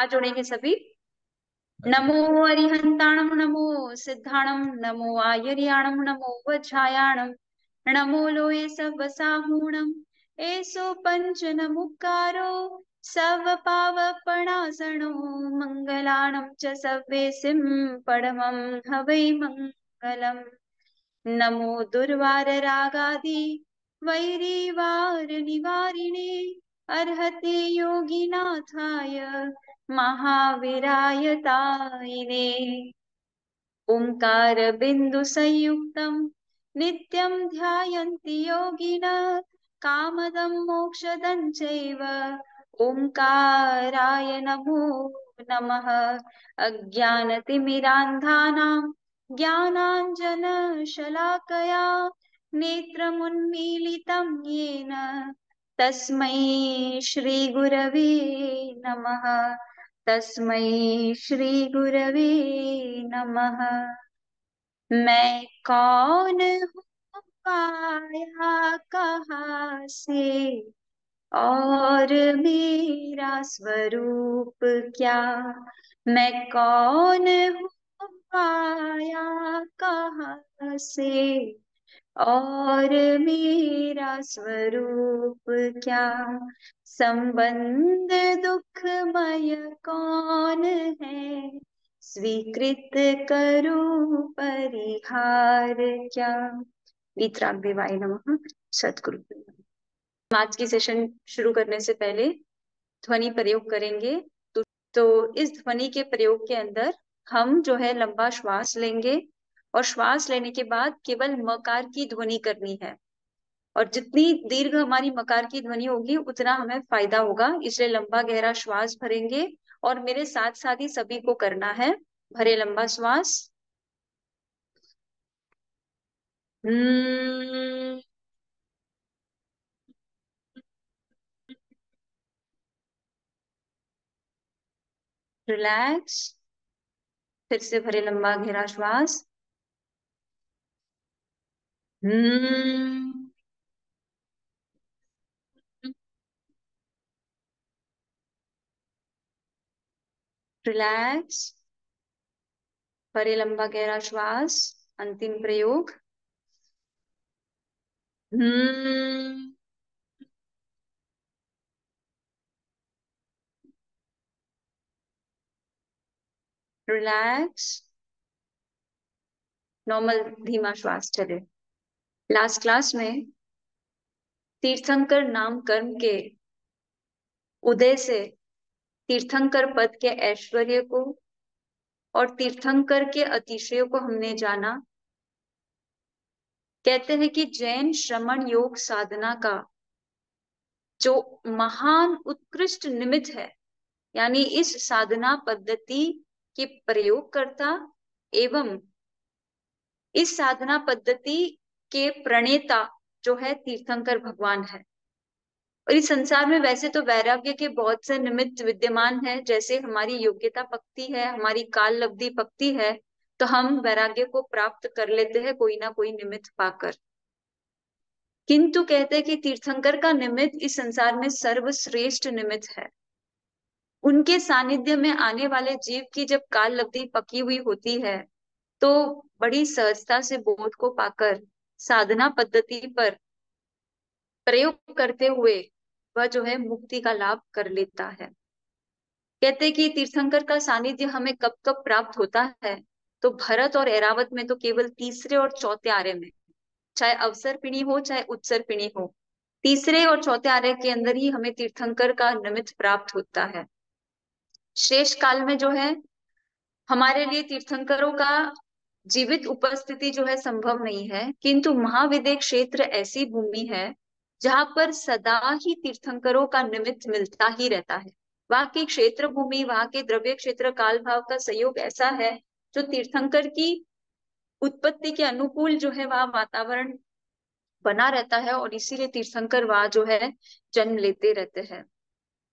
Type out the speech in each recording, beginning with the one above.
हाथ जोड़ेंगे सभी। नमो अरिहंताणम नमो सिद्धाणम नमो आयर्याणम नमो वज्रायाणम नमो लोये सवसाहूणम एसो पंच नमुकारो सव पावपणासणो मंगलाणं च सव्येसिं परमं हवै मङ्गलम्। नमो दुर्वाररागादि वैरीवारनिवारिणे अर्हते योगिनाथाय महावीराय तायिने ओङ्कारबिन्दुसंयुक्तं नित्यं ध्यायन्ति योगिनः, कामदं मोक्षदं चैव। ओङ्काराय नमो नमः। अज्ञानतिमिरान्धानां, ज्ञानाञ्जनशलाकया नेत्रमुन्मीलितं येन। तस्मै श्रीगुरवे नमः। तस्मै श्रीगुरवे नमः। मैं कौन हूँ पाया कहाँ से और मेरा स्वरूप क्या? मैं कौन हूँ पाया कहाँ से और मेरा स्वरूप क्या? संबंध दुखमय कौन है? स्वीकृत करो परिहार क्या? वीतराग देवाय नमः सतगुरु आज की सेशन शुरू करने से पहले ध्वनि प्रयोग करेंगे। तो, तो इस ध्वनि के प्रयोग के अंदर हम जो है लंबा श्वास लेंगे और श्वास लेने के बाद केवल मकार की ध्वनि करनी है। और जितनी दीर्घ हमारी मकार की ध्वनि होगी, उतना हमें फ़ायदा होगा। इसलिए लंबा गहरा श्वास भरेंगे और मेरे साथ साथ ही सभी को करना है। भरे लंबा श्वास। रिलैक्स। फिर से भरे लंबा घेरा श्वास। रिलैक्स भरे लंबा गहरा श्वास अंतिम प्रयोग रिलैक्स नॉर्मल धीमा श्वास चले लास्ट क्लास में तीर्थंकर नाम कर्म के उदय से तीर्थंकर पद के ऐश्वर्य को और तीर्थंकर के अतिशयों को हमने जाना। कहते हैं कि जैन श्रमण योग साधना का जो महान उत्कृष्ट निमित्त है, यानी इस साधना पद्धति के प्रयोगकर्ता एवं इस साधना पद्धति के प्रणेता जो है तीर्थंकर भगवान है। और इस संसार में वैसे तो वैराग्य के बहुत से निमित्त विद्यमान है, जैसे हमारी योग्यता पक्ति है, हमारी काल लब्धि पक्ति है तो हम वैराग्य को प्राप्त कर लेते हैं कोई ना कोई निमित्त पाकर। किंतु कहते हैं कि तीर्थंकर का निमित्त इस संसार में सर्वश्रेष्ठ निमित्त है। उनके सानिध्य में आने वाले जीव की जब काल लब्धि पकी हुई होती है तो बड़ी सहजता से बोध को पाकर साधना पद्धति पर प्रयोग करते हुए वह जो है मुक्ति का लाभ कर लेता है। कहते कि तीर्थंकर का सानिध्य हमें कब कब प्राप्त होता है? तो भरत और एरावत में तो केवल तीसरे और चौथे आर्य में। चाहे अवसर पिणी हो, चाहे उत्सर पिणी हो, तीसरे और चौथे आर्य के अंदर ही हमें तीर्थंकर का निमित्त प्राप्त होता है। शेष काल में जो है, हमारे लिए तीर्थंकरों का जीवित उपस्थिति जो है संभव नहीं है, किंतु महाविदय क्षेत्र ऐसी भूमि है जहाँ पर सदा ही तीर्थंकरों का निमित्त मिलता ही रहता है। वहाँ की क्षेत्र भूमि वहाँ के द्रव्य क्षेत्र काल भाव का सहयोग ऐसा है जो तीर्थंकर की उत्पत्ति के अनुकूल जो है वह वातावरण बना रहता है और इसीलिए तीर्थंकर वहाँ जो है जन्म लेते रहते हैं।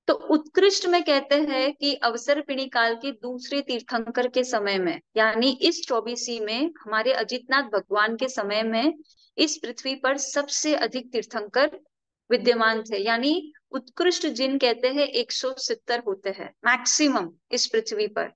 तो उत्कृष्ट में कहते हैं कि अवसर पिणी काल के दूसरे तीर्थंकर के समय में, यानी इस चौबीसी में हमारे अजितनाथ भगवान के समय में इस पृथ्वी पर सबसे अधिक तीर्थंकर विद्यमान थे। यानी उत्कृष्ट जिन कहते हैं 170 होते हैं मैक्सिमम इस पृथ्वी पर।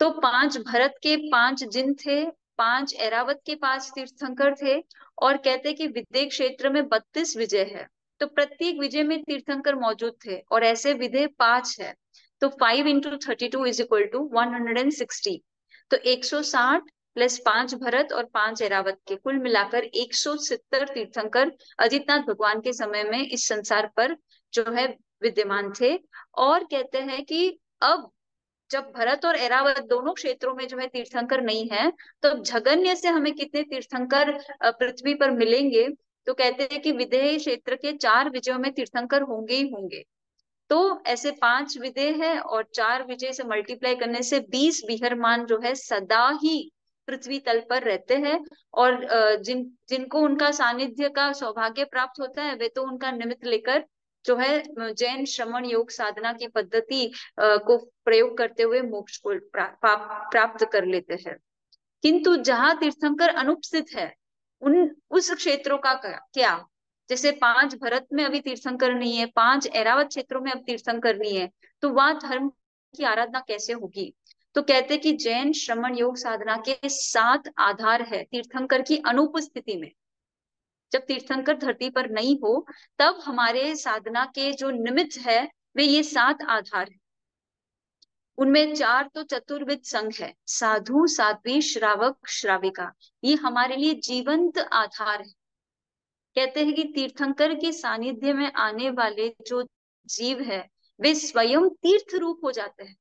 तो पाँच भरत के पाँच जिन थे, पाँच एरावत के पाँच तीर्थंकर थे, और कहते कि विद्य क्षेत्र में बत्तीस विजय है। तो प्रत्येक विजय में तीर्थंकर मौजूद थे, और ऐसे विधेय पाँच है। तो five into thirty two is equal to one hundred and sixty तो एक सौ साठ प्लस पाँच भरत और पाँच एरावत के। कुल मिलाकर एक सौ सत्तर तीर्थंकर अजितनाथ भगवान के समय में इस संसार पर जो है विद्यमान थे और कहते हैं कि अब जब भरत और एरावत दोनों क्षेत्रों में जो है तीर्थंकर नहीं है तो अब झगन्य से हमें कितने तीर्थंकर पृथ्वी पर मिलेंगे? तो कहते हैं कि विदेह क्षेत्र के चार विजयों में तीर्थंकर होंगे ही होंगे। तो ऐसे पाँच विदेह है और चार विजय से मल्टीप्लाई करने से बीस बिहरमान जो है सदा ही पृथ्वी तल पर रहते हैं और जिन, जिनको उनका सानिध्य का सौभाग्य प्राप्त होता है, वे तो उनका निमित्त लेकर जो है जैन श्रमण योग साधना की पद्धति को प्रयोग करते हुए मोक्ष को प्राप्त कर लेते हैं। किंतु जहाँ तीर्थंकर अनुपस्थित है, उन, उस क्षेत्रों का क्या जैसे पाँच भरत में अभी तीर्थंकर नहीं है, पाँच एरावत क्षेत्रों में अब तीर्थंकर नहीं है तो वहाँ धर्म की आराधना कैसे होगी? तो कहते कि जैन श्रमण योग साधना के सात आधार है तीर्थंकर की अनुपस्थिति में। जब तीर्थंकर धरती पर नहीं हो, तब हमारे साधना के जो निमित्त है, वे ये सात आधार है। उनमें चार तो चतुर्विद संघ है, साधु, साध्वी, श्रावक, श्राविका। ये हमारे लिए जीवंत आधार है। कहते हैं कि तीर्थंकर के सानिध्य में आने वाले जो जीव है, वे स्वयं तीर्थ रूप हो जाते हैं।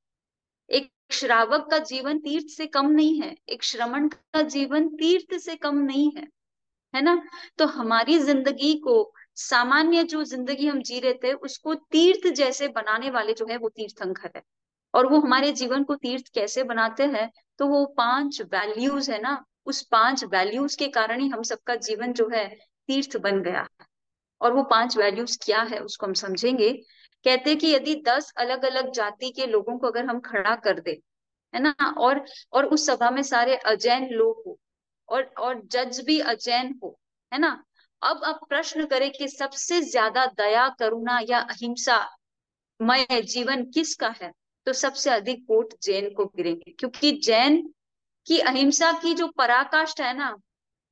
एक श्रावक का जीवन तीर्थ से कम नहीं है, एक श्रमण का जीवन तीर्थ से कम नहीं है है ना? तो हमारी ज़िंदगी को, सामान्य जो ज़िंदगी हम जी रहे थे, उसको तीर्थ जैसे बनाने वाले जो है, वो तीर्थंकर है। और वो हमारे जीवन को तीर्थ कैसे बनाते हैं तो वो पाँच वैल्यूज़ है ना, उस पाँच वैल्यूज़ के कारण ही हम सबका जीवन जो है, तीर्थ बन गया। है और वो पाँच वैल्यूज़ क्या है, उसको हम समझेंगे। कहते हैं कि यदि दस अलग अलग जाति के लोगों को अगर हम खड़ा कर दे, है ना, और और उस सभा में सारे अजैन लोग हो, और और जज भी अजैन हो, है ना, अब आप प्रश्न करें कि सबसे ज़्यादा दया, करुणा या अहिंसा मय जीवन किसका है तो सबसे अधिक वोट जैन को गिरेंगे, क्योंकि जैन की अहिंसा की जो पराकाष्ठ है ना,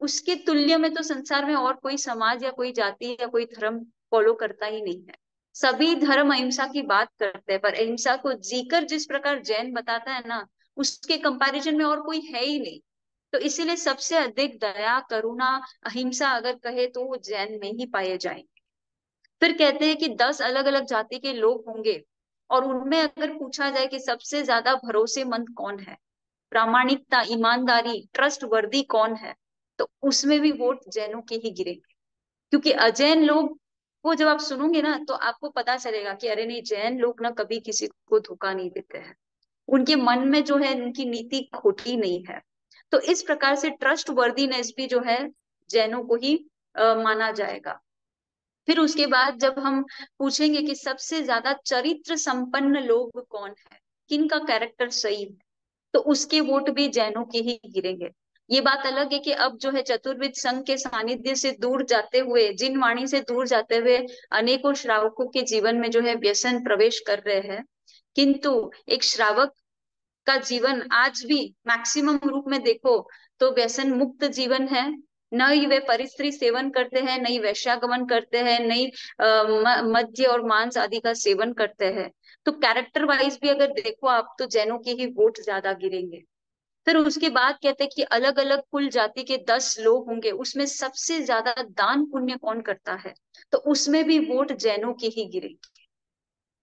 उसके तुल्य में तो संसार में और कोई समाज या कोई जाति या कोई धर्म फॉलो करता ही नहीं है। सभी धर्म अहिंसा की बात करते हैं, पर अहिंसा को जीकर जिस प्रकार जैन बताता है ना, उसके कंपैरिजन में और कोई है ही नहीं। तो इसीलिए सबसे अधिक दया, करुणा, अहिंसा अगर कहे तो वो जैन में ही पाए जाएँगे। फिर कहते हैं कि दस अलग अलग जाति के लोग होंगे, और उनमें अगर पूछा जाए कि सबसे ज़्यादा भरोसेमंद कौन है, प्रामाणिकता, ईमानदारी ट्रस्ट वर्दी कौन है तो उसमें भी वोट जैनों के ही गिरेंगे। क्योंकि अजैन लोग को जब आप सुनोगे ना तो आपको पता चलेगा कि अरे नहीं जैन लोग ना कभी किसी को धोखा नहीं देते हैं। उनके मन में जो है उनकी नीति खोटी नहीं है। तो इस प्रकार से ट्रस्ट वर्दीनेस भी जो है जैनों को ही आ, माना जाएगा। फिर उसके बाद जब हम पूछेंगे कि सबसे ज़्यादा चरित्र संपन्न लोग कौन है? किन का कैरेक्टर सही है? तो उसके वोट भी जैनों के ही गिरेंगे। ये बात अलग है कि अब जो है चतुर्विद संघ के सानिध्य से दूर जाते हुए, जिन वाणी से दूर जाते हुए अनेकों श्रावकों के जीवन में जो है व्यसन प्रवेश कर रहे हैं। किंतु एक श्रावक का जीवन आज भी मैक्सिमम रूप में देखो तो व्यसन मुक्त जीवन है। न ही वे परिस्त्री सेवन करते हैं नहीं वैश्यागमन करते हैं नहीं मध्य और मांस आदि का सेवन करते हैं। तो कैरेक्टर वाइज भी अगर देखो आप तो जैनों के ही वोट ज़्यादा गिरेंगे। फिर उसके बाद कहते हैं कि अलग अलग कुल जाति के दस लोग होंगे, उसमें सबसे ज़्यादा दान पुण्य कौन करता है? तो उसमें भी वोट जैनों के ही गिरेंगे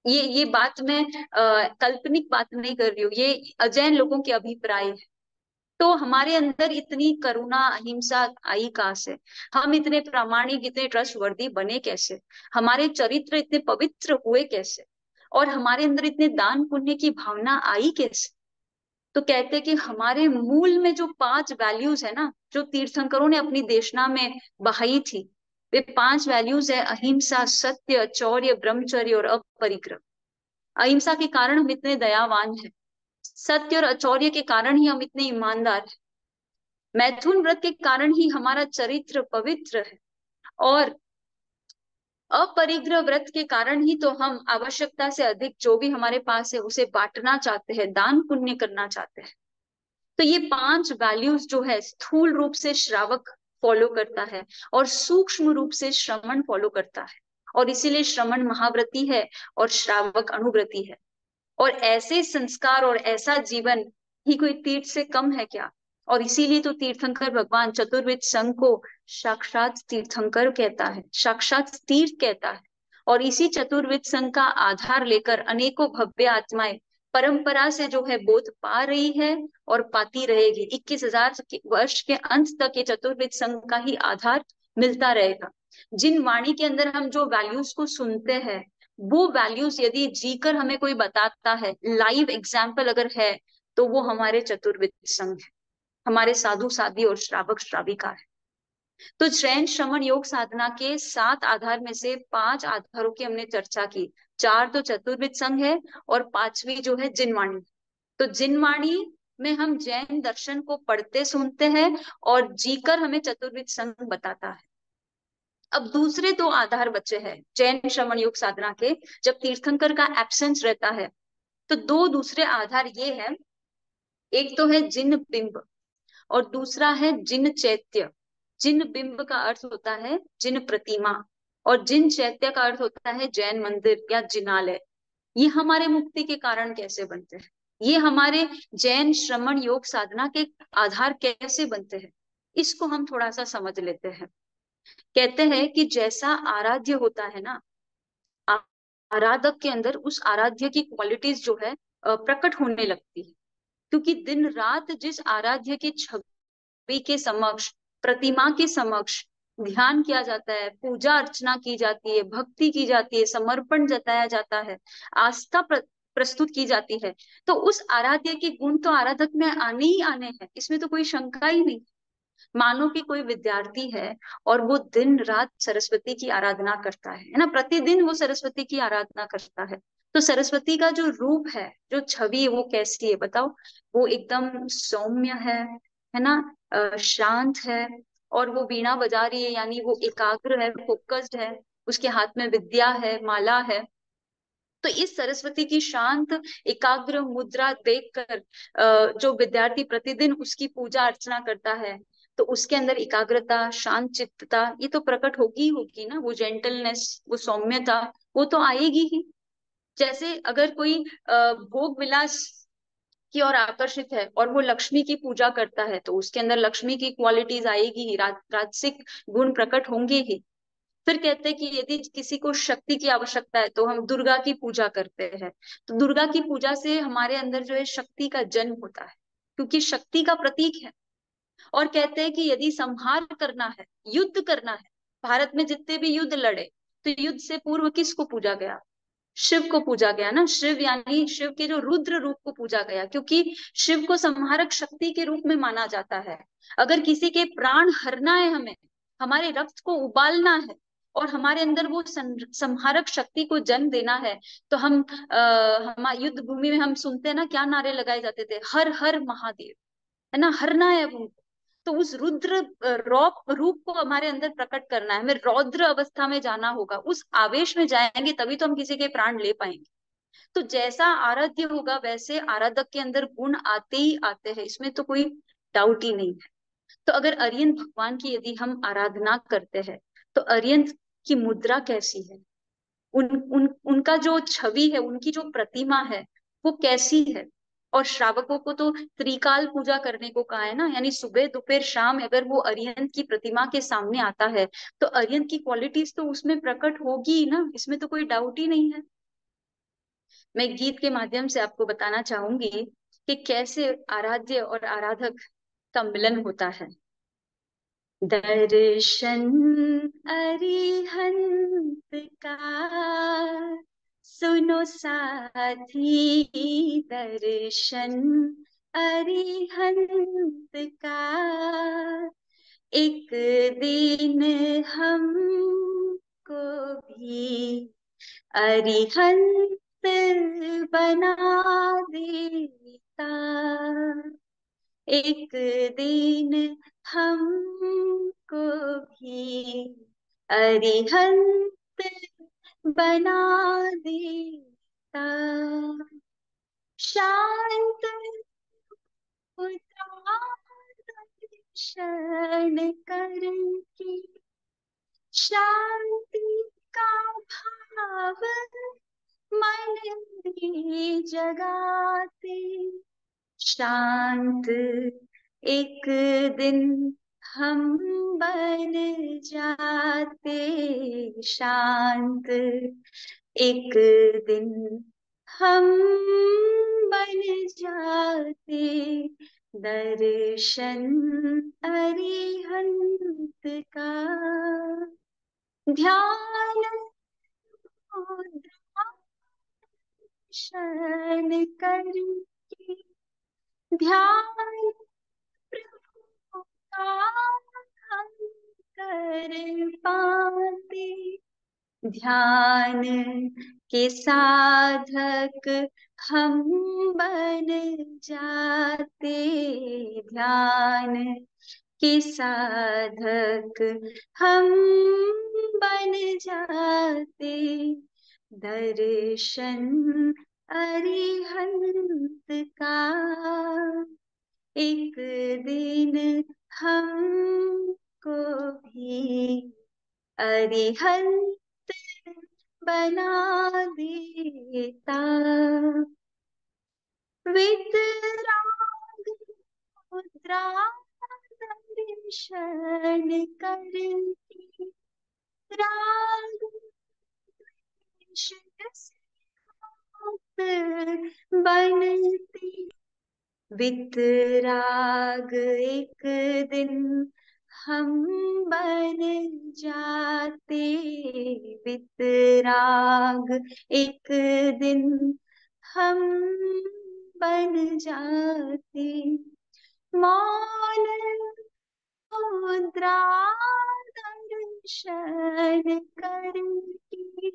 ये ये बात मैं काल्पनिक बात नहीं कर रही हूँ, ये अजैन लोगों के अभिप्राय है। तो हमारे अंदर इतनी करुणा, अहिंसा आई कहा से? हम इतने प्रामाणिक, इतने ट्रस्टवर्दी बने कैसे? हमारे चरित्र इतने पवित्र हुए कैसे? और हमारे अंदर इतने दान पुण्य की भावना आई कैसे? तो कहते हैं कि हमारे मूल में जो पाँच वैल्यूज़ है ना, जो तीर्थंकरों ने अपनी देशना में बहाई थी, वे पाँच वैल्यूज़ है, अहिंसा, सत्य, चौर्य, ब्रह्मचर्य और अपरिक्रम अहिंसा के कारण हम इतने दयावान हैं। सत्य और अचौर्य के कारण ही हम इतने ईमानदार हैं। मैथुन व्रत के कारण ही हमारा चरित्र पवित्र है। और अपरिग्रह व्रत के कारण ही तो हम आवश्यकता से अधिक जो भी हमारे पास है, उसे बांटना चाहते हैं, दान पुण्य करना चाहते हैं। तो ये पाँच वैल्यूज़ जो है, स्थूल रूप से श्रावक फॉलो करता है और सूक्ष्म रूप से श्रवण फॉलो करता है। और इसीलिए श्रवण महाव्रती है और श्रावक अनुव्रती है। और ऐसे संस्कार और ऐसा जीवन ही कोई तीर्थ से कम है क्या? और इसीलिए तो तीर्थंकर भगवान चतुर्विद संघ को साक्षात तीर्थंकर कहता है, साक्षात तीर्थ कहता है। और इसी चतुर्विद संघ का आधार लेकर अनेकों भव्य आत्माएँ परंपरा से जो है बोध पा रही है और पाती रहेगी। इक्कीस हज़ार वर्ष के अंत तक ये चतुर्विद संघ का ही आधार मिलता रहेगा। जिन वाणी के अंदर हम जो वैल्यूज़ को सुनते हैं, वो वैल्यूज़ यदि जीकर हमें कोई बताता है लाइव एग्ज़ाम्पल अगर है तो वो हमारे चतुर्विद संघ है। हमारे साधु साधी और श्रावक श्राविका है। तो जैन श्रमण योग साधना के सात आधार में से पाँच आधारों की हमने चर्चा की। चार तो चतुर्विद संघ है और पांचवी जो है जिनवाणी। तो जिनवाणी में हम जैन दर्शन को पढ़ते, सुनते हैं और जीकर हमें चतुर्विद संघ बताता है। अब दूसरे दो आधार बचे हैं जैन श्रवण योग साधना के, जब तीर्थंकर का एब्सेंस रहता है। तो दो दूसरे आधार ये है। एक तो है जिन बिंब। और दूसरा है जिन चैत्य। जिन बिंब का अर्थ होता है जिन प्रतिमा और जिन चैत्य का अर्थ होता है जैन मंदिर या जिनालय। ये हमारे मुक्ति के कारण कैसे बनते हैं? ये हमारे जैन श्रमण योग साधना के आधार कैसे बनते हैं? इसको हम थोड़ा सा समझ लेते हैं। कहते हैं कि जैसा आराध्य होता है ना आराधक के अंदर उस आराध्य की क्वालिटीज जो है प्रकट होने लगती है। क्योंकि दिन रात जिस आराध्य के छवि के समक्ष प्रतिमा के समक्ष ध्यान किया जाता है पूजा अर्चना की जाती है भक्ति की जाती है समर्पण जताया जाता है आस्था प्र, प्रस्तुत की जाती है तो उस आराध्य के गुण तो आराधक में आने ही आने हैं इसमें तो कोई शंका ही नहीं। मानो कि कोई विद्यार्थी है और वो दिन रात सरस्वती की आराधना करता है ना? प्रतिदिन वो सरस्वती की आराधना करता है। तो सरस्वती का जो रूप है, जो छवि वो कैसी है बताओ? वो एकदम सौम्य है है ना? शांत है और वो बीणा बजा रही है, यानी वो एकाग्र है, फोकस्ड है, उसके हाथ में विद्या है, माला है। तो इस सरस्वती की शांत, एकाग्र मुद्रा देखकर जो विद्यार्थी प्रतिदिन उसकी पूजा अर्चना करता है तो उसके अंदर एकाग्रता, शांत चित्तता, ये तो प्रकट होगी ही होगी ना? वो जेंटलनेस वो सौम्यता, वो तो आएगी ही। जैसे अगर कोई भोग विलास की ओर आकर्षित है और वो लक्ष्मी की पूजा करता है तो उसके अंदर लक्ष्मी की क्वालिटीज आएगी ही राजसिक गुण प्रकट होंगे ही। फिर कहते हैं कि यदि किसी को शक्ति की आवश्यकता है तो हम दुर्गा की पूजा करते हैं। तो दुर्गा की पूजा से हमारे अंदर जो है शक्ति का जन्म होता है, क्योंकि शक्ति का प्रतीक है। और कहते हैं कि यदि संहार करना है, युद्ध करना है, भारत में जितने भी युद्ध लड़े तो युद्ध से पूर्व किसको पूजा गया? शिव को पूजा गया ना शिव यानी शिव के जो रुद्र रूप को पूजा गया क्योंकि शिव को संहारक शक्ति के रूप में माना जाता है। अगर किसी के प्राण हरना है हमें हमारे रक्त को उबालना है और हमारे अंदर वो संहारक शक्ति को जन्म देना है तो हम आ, युद्ध भूमि में हम सुनते हैं ना क्या नारे लगाए जाते थे? हर हर महादेव है ना? हरना है उनको। तो उस रुद्र रौप रूप को हमारे अंदर प्रकट करना है। हमें रौद्र अवस्था में जाना होगा। उस आवेश में जाएँगे तभी तो हम किसी के प्राण ले पाएँगे। तो जैसा आराध्य होगा वैसे आराधक के अंदर गुण आते ही आते हैं। इसमें तो कोई डाउट ही नहीं है। तो अगर अरियंत भगवान की यदि हम आराधना करते हैं तो अरियंत की मुद्रा कैसी है? उन, उन उनका जो छवि है उनकी जो प्रतिमा है वो कैसी है? और श्रावकों को तो त्रिकाल पूजा करने को कहा है ना, यानी सुबह, दोपहर, शाम अगर वो अरियंत की प्रतिमा के सामने आता है तो अरियंत की क्वालिटीज तो उसमें प्रकट होगी ना, इसमें तो कोई डाउट ही नहीं है। मैं गीत के माध्यम से आपको बताना चाहूँगी कि कैसे आराध्य और आराधक का मिलन होता है। दर्शन अरिहंत का सुनो साथी दर्शन अरिहंत का। एक दिन हम को भी अरिहंत बना देता। एक दिन हम को भी अरिहंत बना देता। शांत शरण करके शांति का भाव मन में जगाते। शांत एक दिन हम बन जाते शांत। एक दिन हम बन जाते, दर्शन अरिहंत का। ध्यान दर्शन करके, ध्यान कर पाते। ध्यान के साधक हम बन जाते। ध्यान के साधक हम बन जाते। दर्शन अरिहंत का एक दिन हमको भी अरिहंत बना देता। वितराग मुद्रा दर्शन करके राग बनती वितराग एक दिन हम बन जाते। वितराग एक दिन हम बन जाते। मौन मुद्रा दर्शन करके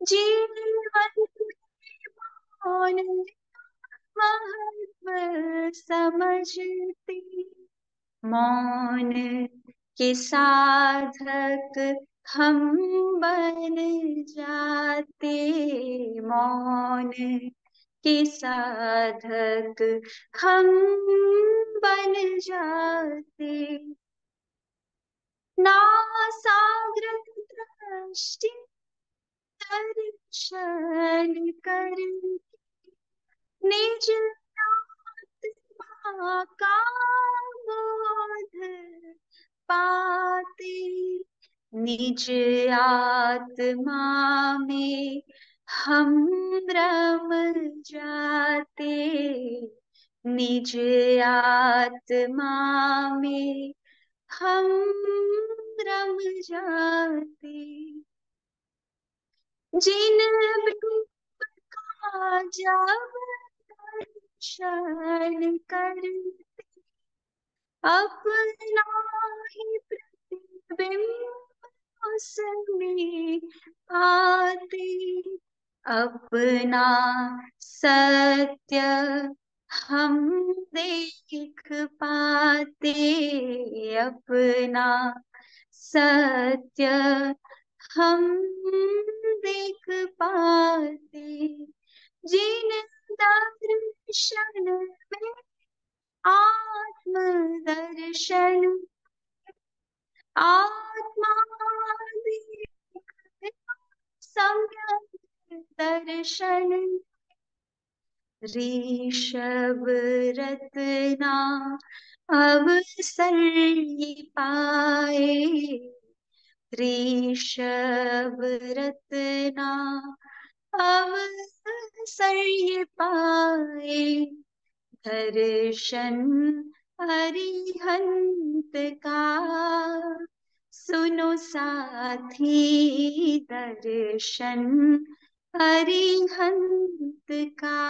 जीवन मौन समझते। मौन के साधक हम बन जाते। मौन के साधक हम बन जाते। ना साग्र दृष्टि दर्शन करके निज आत्मा का बोध पाते निज आत्मा में हम रम जाते निज आत्मा में हम रम जाते। जिन का जब दर्शन करते अपना ही प्रतिबिंब उसमें पाते अपना सत्य हम देख पाते। अपना सत्य हम देख पाते। जिन दर्शन में आत्म दर्शन आत्मा सम्यक दर्शन ऋषभ रत्ना अवसर पाए ऋषभ रत्ना अवसर पाए, दर्शन हरिहंत का। सुनो साथी, दर्शन हरिहंत का।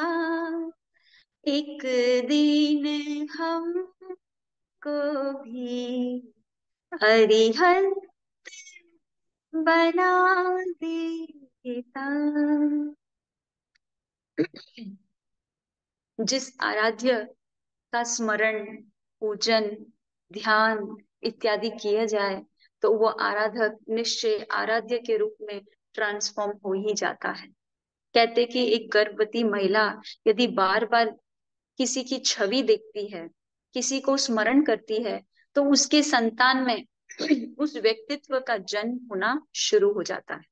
एक दिन हम को भी अरिहंत बना देता जिस आराध्य का स्मरण, पूजन, ध्यान इत्यादि किया जाए तो वो आराधक निश्चय आराध्य के रूप में ट्रांसफॉर्म हो ही जाता है। कहते कि एक गर्भवती महिला यदि बार बार किसी की छवि देखती है, किसी को स्मरण करती है तो उसके संतान में उस व्यक्तित्व का जन्म होना शुरू हो जाता है।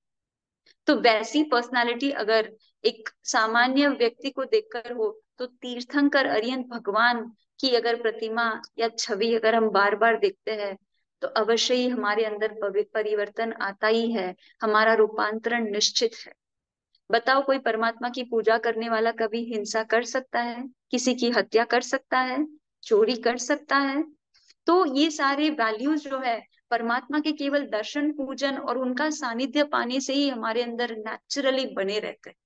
तो वैसी पर्सनालिटी अगर एक सामान्य व्यक्ति को देखकर हो तो तीर्थंकर, अरियंत भगवान की अगर प्रतिमा या छवि अगर हम बार बार देखते हैं तो अवश्य ही हमारे अंदर परिवर्तन आता ही है, हमारा रूपांतरण निश्चित है। बताओ, कोई परमात्मा की पूजा करने वाला कभी हिंसा कर सकता है? किसी की हत्या कर सकता है? चोरी कर सकता है? तो ये सारे वैल्यूज़ जो है, परमात्मा के केवल दर्शन, पूजन और उनका सानिध्य पाने से ही हमारे अंदर नेचुरली बने रहते हैं।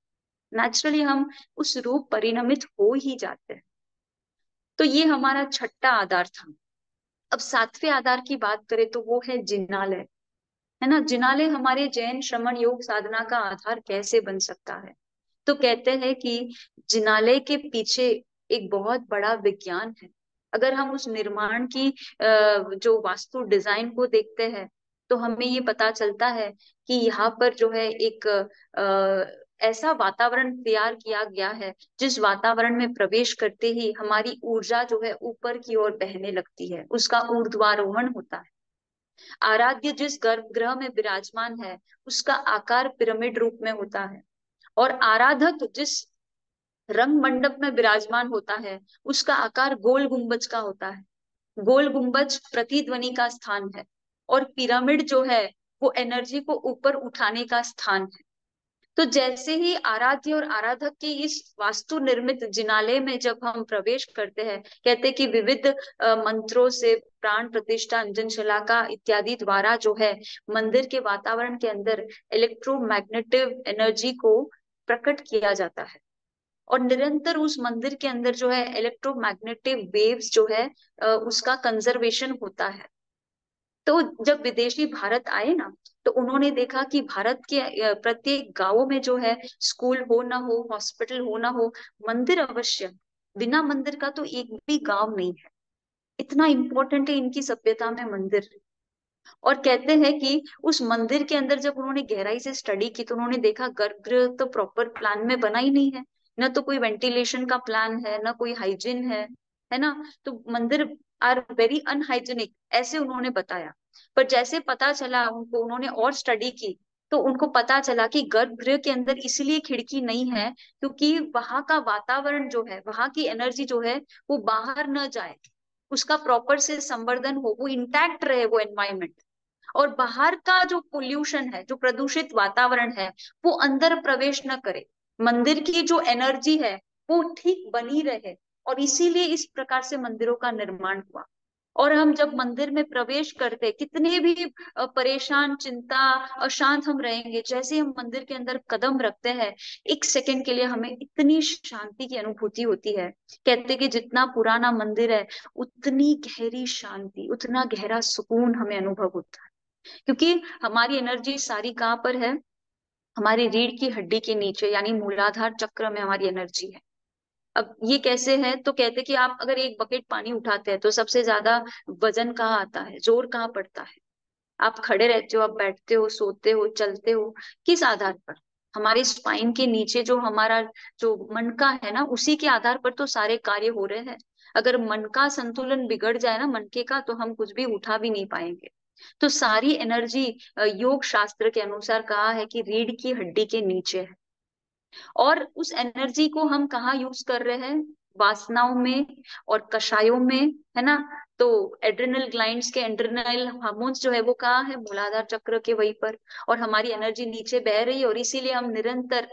नेचुरली हम उस रूप परिणमित हो ही जाते हैं। तो ये हमारा छठा आधार था। अब सातवें आधार की बात करें तो वो है जिनालय। है ना? जिनालय हमारे जैन श्रमण योग साधना का आधार कैसे बन सकता है? तो कहते हैं कि जिनालय के पीछे एक बहुत बड़ा विज्ञान है। अगर हम उस निर्माण की जो वास्तु डिज़ाइन को देखते हैं तो हमें ये पता चलता है कि यहाँ पर जो है एक ऐसा वातावरण तैयार किया गया है, जिस वातावरण में प्रवेश करते ही हमारी ऊर्जा जो है ऊपर की ओर बहने लगती है, उसका ऊर्ध्वारोहण होता है। आराध्य जिस गर्भगृह में विराजमान है, उसका आकार पिरामिड रूप में होता है। और आराधक जिस रंग मंडप में विराजमान होता है, उसका आकार गोल गुंबज का होता है। गोल गुंबज प्रतिध्वनि का स्थान है और पिरामिड जो है, वो एनर्जी को ऊपर उठाने का स्थान है। तो जैसे ही आराध्य और आराधक के इस वास्तु निर्मित जिनालय में जब हम प्रवेश करते हैं, कहते कि विविध मंत्रों से प्राण प्रतिष्ठा अंजन शलाका इत्यादि द्वारा जो है, मंदिर के वातावरण के अंदर इलेक्ट्रोमैग्नेटिव एनर्जी को प्रकट किया जाता है। और निरंतर उस मंदिर के अंदर जो है इलेक्ट्रोमैग्नेटिक वेव्स जो है उसका कंजर्वेशन होता है। तो जब विदेशी भारत आए ना तो उन्होंने देखा कि भारत के प्रत्येक गाँवों में जो है स्कूल हो ना हो हॉस्पिटल हो ना हो, मंदिर अवश्य, बिना मंदिर का तो एक भी गाँव नहीं है। इतना इंपॉर्टेंट है इनकी सभ्यता में मंदिर। और कहते हैं कि उस मंदिर के अंदर जब उन्होंने गहराई से स्टडी की तो उन्होंने देखा गर्भगृह तो प्रॉपर प्लान में बना ही नहीं है। न तो कोई वेंटिलेशन का प्लान है, न कोई हाइजीन है है ना? तो मंदिर आर वेरी अनहाइजेनिक, ऐसे उन्होंने बताया। पर जैसे पता चला उनको, उन्होंने और स्टडी की तो उनको पता चला कि गर्भगृह के अंदर इसलिए खिड़की नहीं है, क्योंकि वहाँ का वातावरण जो है, वहाँ की एनर्जी जो है, वो बाहर न जाए। उसका प्रॉपर से संवर्धन हो, वो इंटैक्ट रहे, वो एनवायरमेंट और बाहर का जो पोल्यूशन है, जो प्रदूषित वातावरण है, वो अंदर प्रवेश न करे। मंदिर की जो एनर्जी है, वो ठीक बनी रहे और इसीलिए इस प्रकार से मंदिरों का निर्माण हुआ। और हम जब मंदिर में प्रवेश करते, कितने भी परेशान, चिंता, अशांत हम रहेंगे, जैसे हम मंदिर के अंदर कदम रखते हैं, एक सेकंड के लिए हमें इतनी शांति की अनुभूति होती है। कहते कि जितना पुराना मंदिर है, उतनी गहरी शांति, उतना गहरा सुकून हमें अनुभव होता है। क्योंकि हमारी एनर्जी सारी कहाँ पर है? हमारी रीढ़ की हड्डी के नीचे, यानी मूलाधार चक्र में हमारी एनर्जी है। अब ये कैसे है? तो कहते कि आप अगर एक बकेट पानी उठाते हैं तो सबसे ज़्यादा वज़न कहाँ आता है? ज़ोर कहाँ पड़ता है? आप खड़े रहते हो, आप बैठते हो, सोते हो, चलते हो, किस आधार पर? हमारे स्पाइन के नीचे जो हमारा जो मन का है ना, उसी के आधार पर तो सारे कार्य हो रहे हैं। अगर मन का संतुलन बिगड़ जाए ना मन के का तो हम कुछ भी उठा भी नहीं पाएँगे। तो सारी एनर्जी योग शास्त्र के अनुसार कहा है कि रीढ़ की हड्डी के नीचे है। और उस एनर्जी को हम कहा यूज़ कर रहे हैं? वासनाओं में और कषायों में, है ना? तो एड्रेनल ग्लाइंड्स के एड्रेनल हार्मोन्स जो है वो कहाँ है? मूलाधार चक्र के वहीं पर। और हमारी एनर्जी नीचे बह रही है और इसीलिए हम निरंतर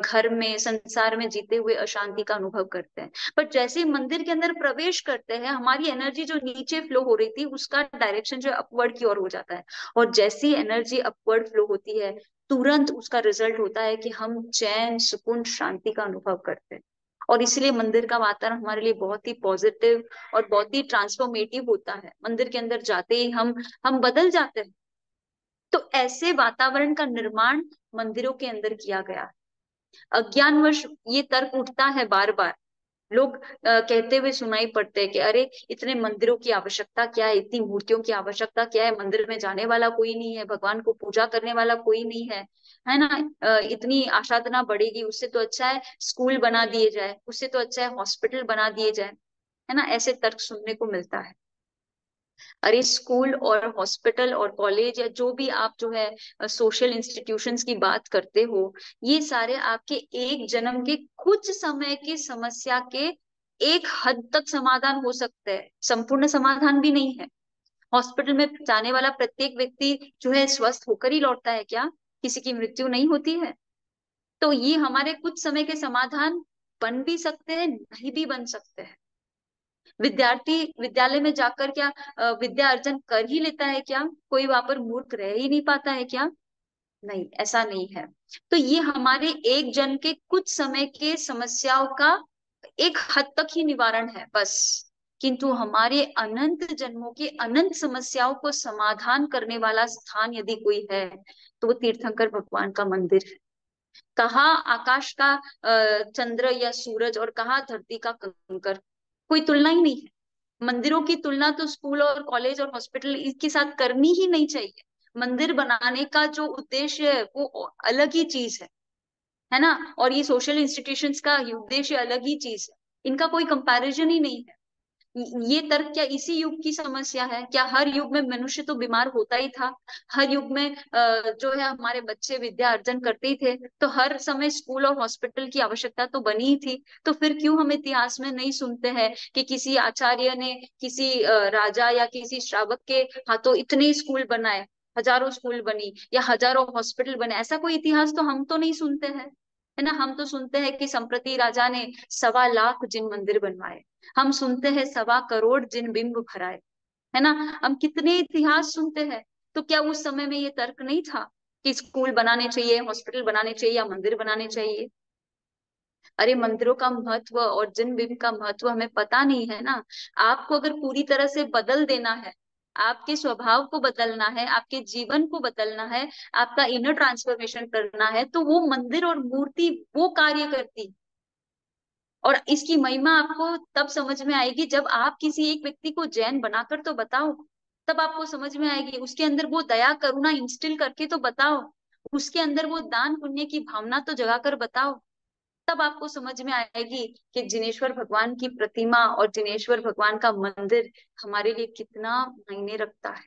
घर में, संसार में जीते हुए अशांति का अनुभव करते हैं। पर जैसे मंदिर के अंदर प्रवेश करते हैं, हमारी एनर्जी जो नीचे फ्लो हो रही थी, उसका डायरेक्शन जो है अपवर्ड की ओर हो जाता है। और जैसी एनर्जी अपवर्ड फ्लो होती है, तुरंत उसका रिज़ल्ट होता है कि हम चैन, सुकून, शांति का अनुभव करते हैं। और इसलिए मंदिर का वातावरण हमारे लिए बहुत ही पॉजिटिव और बहुत ही ट्रांसफॉर्मेटिव होता है। मंदिर के अंदर जाते ही हम हम बदल जाते हैं। तो ऐसे वातावरण का निर्माण मंदिरों के अंदर किया गया। अज्ञानवश ये तर्क उठता है बार बार लोग कहते हुए सुनाई पड़ते हैं कि अरे, इतने मंदिरों की आवश्यकता क्या है? इतनी मूर्तियों की आवश्यकता क्या है? मंदिर में जाने वाला कोई नहीं है, भगवान को पूजा करने वाला कोई नहीं है। है ना? इतनी आशादना बढ़ेगी, उससे तो अच्छा है स्कूल बना दिए जाए, उससे तो अच्छा है हॉस्पिटल बना दिए जाए, है ना? ऐसे तर्क सुनने को मिलता है। अरे, स्कूल और हॉस्पिटल और कॉलेज या जो भी आप जो है सोशल इंस्टीट्यूशंस की बात करते हो, ये सारे आपके एक जन्म के कुछ समय की समस्या के एक हद तक समाधान हो सकते हैं। संपूर्ण समाधान भी नहीं है। हॉस्पिटल में जाने वाला प्रत्येक व्यक्ति जो है स्वस्थ होकर ही लौटता है क्या? किसी की मृत्यु नहीं होती है। तो ये हमारे कुछ समय के समाधान बन भी सकते हैं, नहीं भी बन सकते हैं। विद्यार्थी, विद्यालय में जाकर क्या विद्या अर्जन कर ही लेता है क्या? कोई वहाँ पर मूर्ख रह ही नहीं पाता है क्या? नहीं, ऐसा नहीं है। तो ये हमारे एक जन के कुछ समय के समस्याओं का एक हद तक ही निवारण है, बस। किंतु हमारे अनंत जन्मों की अनंत समस्याओं को समाधान करने वाला स्थान यदि कोई है तो वो तीर्थंकर भगवान का मंदिर है। कहा आकाश का चंद्र या सूरज और कहा धरती का कंकर? कोई तुलना ही नहीं है। मंदिरों की तुलना तो स्कूल और कॉलेज और हॉस्पिटल इसके साथ करनी ही नहीं चाहिए। मंदिर बनाने का जो उद्देश्य है, वो अलग ही चीज़ है। है ना? और ये सोशल इंस्टीट्यूशंस का उद्देश्य अलग ही चीज़ है। इनका कोई कंपैरिजन ही नहीं है। ये तर्क क्या इसी युग की समस्या है? क्या हर युग में मनुष्य तो बीमार होता ही था? हर युग में जो है हमारे बच्चे विद्या अर्जन करते ही थे तो हर समय स्कूल और हॉस्पिटल की आवश्यकता तो बनी ही थी। तो फिर क्यों हम इतिहास में नहीं सुनते हैं कि किसी आचार्य ने किसी राजा या किसी श्रावक के हाथों इतने स्कूल बनाए, हज़ारों स्कूल बनी या हज़ारों हॉस्पिटल बने? ऐसा कोई इतिहास तो हम तो नहीं सुनते हैं। है ना? हम तो सुनते हैं कि संप्रति राजा ने सवा लाख जिन मंदिर बनवाए। हम सुनते हैं सवा करोड़ जिन बिंब भराए। है ना? हम कितने इतिहास सुनते हैं। तो क्या उस समय में ये तर्क नहीं था कि स्कूल बनाने चाहिए, हॉस्पिटल बनाने चाहिए या मंदिर बनाने चाहिए? अरे, मंदिरों का महत्व और जिन बिंब का महत्व हमें पता नहीं है ना? आपको अगर पूरी तरह से बदल देना है आपके स्वभाव को बदलना है, आपके जीवन को बदलना है, आपका इनर ट्रांसफॉर्मेशन करना है तो वो मंदिर और मूर्ति वो कार्य करती और इसकी महिमा आपको तब समझ में आएगी जब आप किसी एक व्यक्ति को जैन बनाकर तो बताओ, तब आपको समझ में आएगी, उसके अंदर वो दया करुणा इंस्टिल करके तो बताओ, उसके अंदर वो दान पुण्य की भावना तो जगा कर बताओ। तब आपको समझ में आएगी कि जिनेश्वर भगवान की प्रतिमा और जिनेश्वर भगवान का मंदिर हमारे लिए कितना मायने रखता है।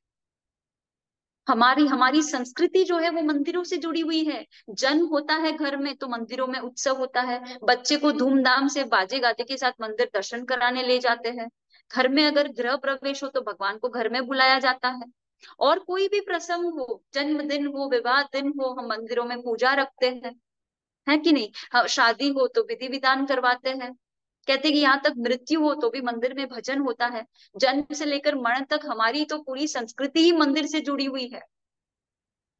हमारी हमारी संस्कृति जो है वो मंदिरों से जुड़ी हुई है। जन्म होता है घर में तो मंदिरों में उत्सव होता है। बच्चे को धूमधाम से बाजे गाते के साथ मंदिर दर्शन कराने ले जाते हैं। घर में अगर गृह प्रवेश हो तो भगवान को घर में बुलाया जाता है। और कोई भी प्रसंग हो, जन्मदिन हो, विवाह दिन हो, हम मंदिरों में पूजा रखते हैं। है कि नहीं? हाँ, शादी हो तो विधि विधान करवाते हैं। कहते हैं कि यहाँ तक मृत्यु हो तो भी मंदिर में भजन होता है। जन्म से लेकर मरण तक हमारी तो पूरी संस्कृति ही मंदिर से जुड़ी हुई है।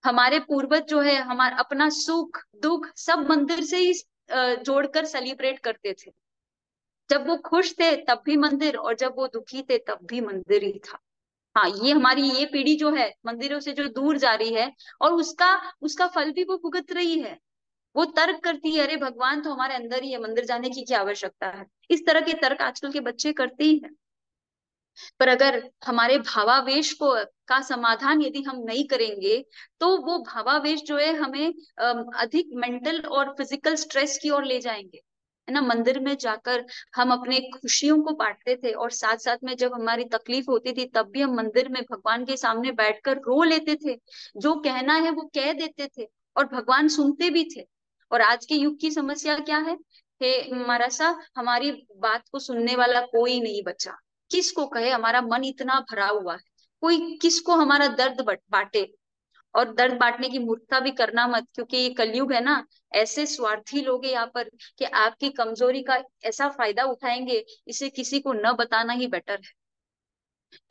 हमारे पूर्वज जो है हमारा अपना सुख दुख सब मंदिर से ही जोड़कर सेलिब्रेट करते थे। जब वो खुश थे तब भी मंदिर और जब वो दुखी थे तब भी मंदिर ही था। हाँ ये हमारी ये पीढ़ी जो है मंदिरों से जो दूर जा रही है और उसका उसका फल भी वो भुगत रही है। वो तर्क करती है, अरे, भगवान तो हमारे अंदर ही है, मंदिर जाने की क्या आवश्यकता है? इस तरह के तर्क आजकल के बच्चे करते ही हैं। पर अगर हमारे भावावेश को, का समाधान यदि हम नहीं करेंगे तो वो भावावेश जो है, हमें अधिक मेंटल और फ़िज़िकल स्ट्रेस की ओर ले जाएँगे। है ना? मंदिर में जाकर हम अपने खुशियों को बांटते थे और साथ साथ में जब हमारी तकलीफ़ होती थी, तब भी हम मंदिर में भगवान के सामने बैठकर रो लेते थे। जो कहना है वो कह देते थे और भगवान सुनते भी थे। और आज के युग की समस्या क्या है? हे महाराजा हमारी बात को सुनने वाला कोई नहीं बचा। किसको कहे हमारा मन इतना भरा हुआ है? कोई किसको हमारा दर्द बांटे? और दर्द बांटने की मूर्खता भी करना मत, क्योंकि ये कलयुग है ना, ऐसे स्वार्थी लोग यहाँ पर कि आपकी कमज़ोरी का ऐसा फ़ायदा उठाएँगे, इसे किसी को न बताना ही बेटर है।